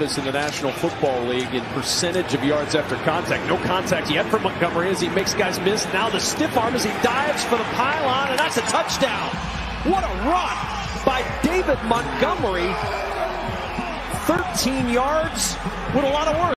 in the National Football League in percentage of yards after contact. No contact yet for Montgomery as he makes guys miss. Now the stiff arm as he dives for the pylon, and that's a touchdown. What a run by David Montgomery. 13 yards with a lot of work.